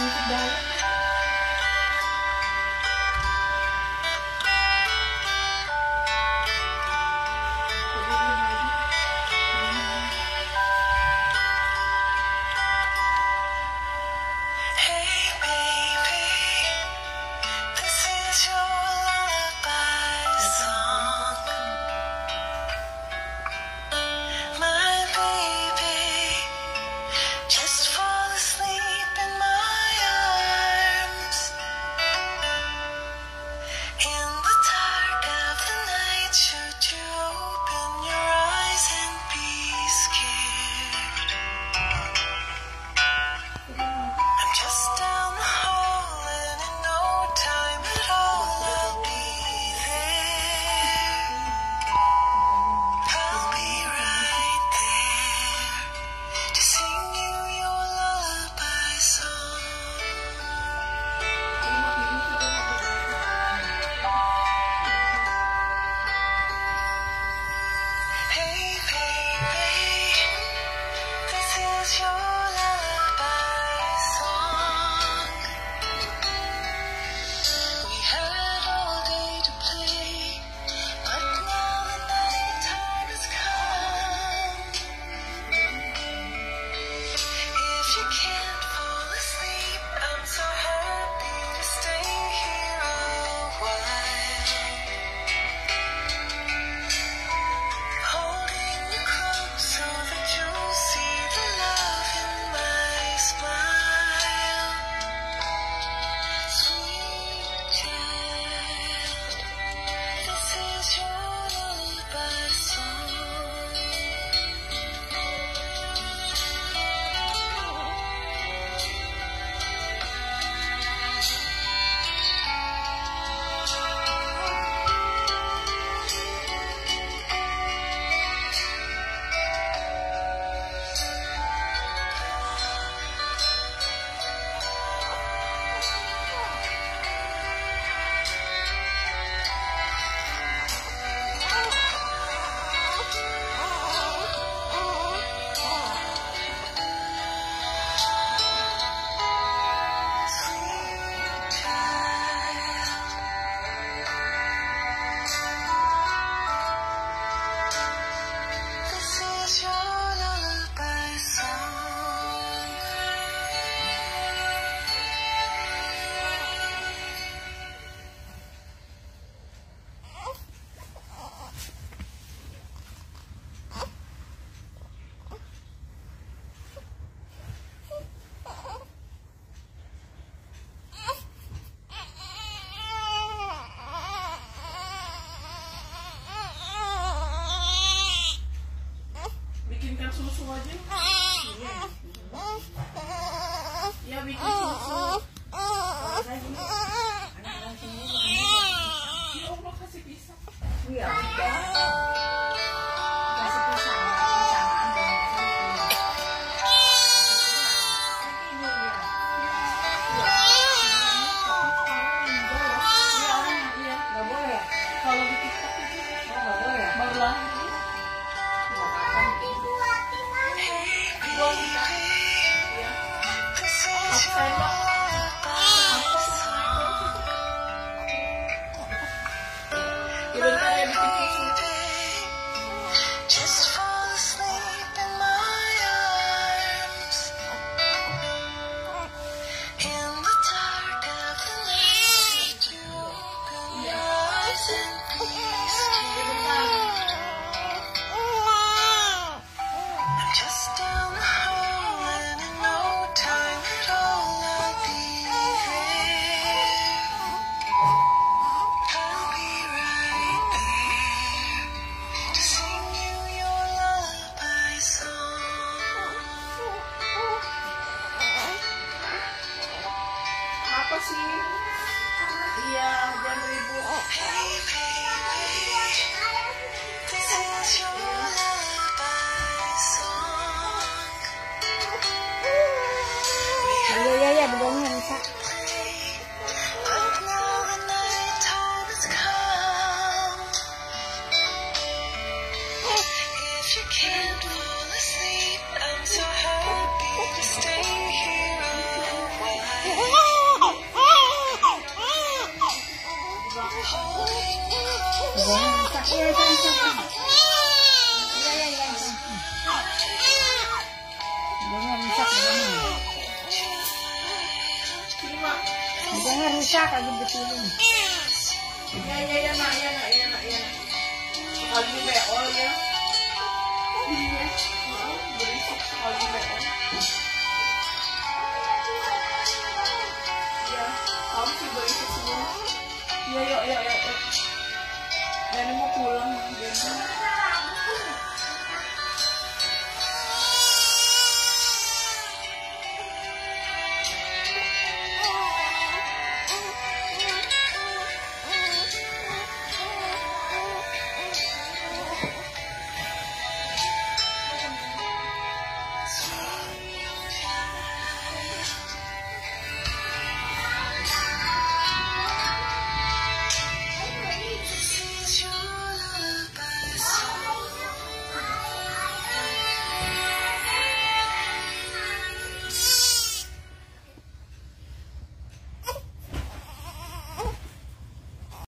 music, guys. 죽어지? 야, 미키 죽었어. yeah, Grand Ribu. Oh. siya, kagubit mo nun. ya ya ya nak ya nak ya nak ya ba, all? ya. all. Yan, ako si ya sa bulisok.